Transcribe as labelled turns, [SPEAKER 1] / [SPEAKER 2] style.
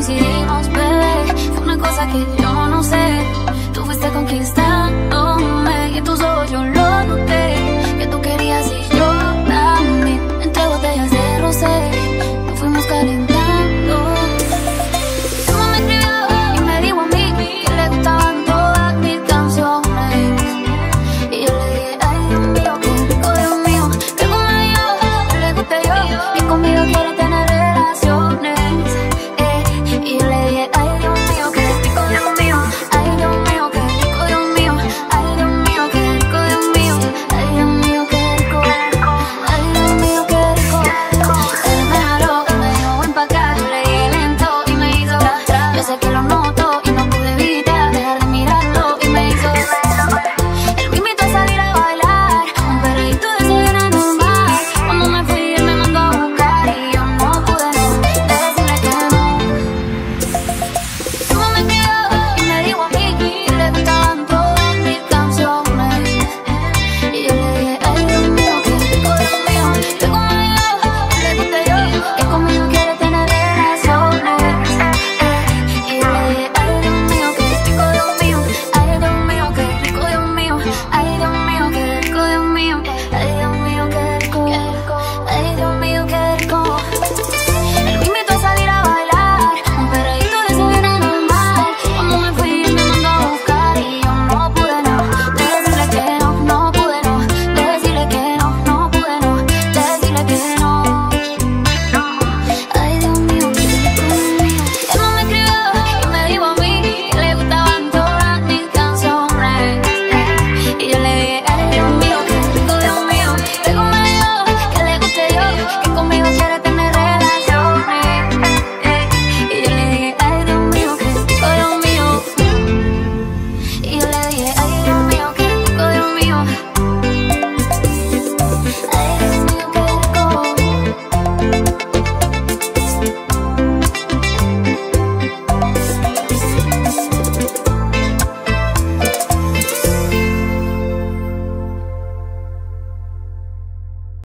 [SPEAKER 1] coincidimos, bebé. Fue una cosa que yo no sé.